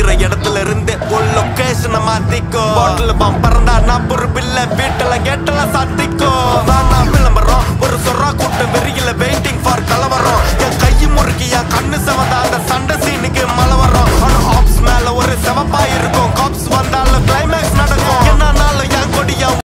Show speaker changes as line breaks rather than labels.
இருக்கிற இடத்துல இருந்து உன் லொகேஷனை மாத்திக்கோ. ஹோட்டல் பாம் நான் பொறுப்பில்ல வீட்டுல கேட்டல சாத்திக்கோ. வேணா விளம்பரம் ஒரு சொரா கூட்டம் வெறியில வெயிட்டிங் ஃபார் கலவரம். என் கை முறுக்கி என் கண்ணு செவந்தா அந்த சண்டை சீனுக்கு மழை வரும் ஆனா ஆப்ஸ் மேல ஒரு செவப்பா இருக்கும் காப்ஸ்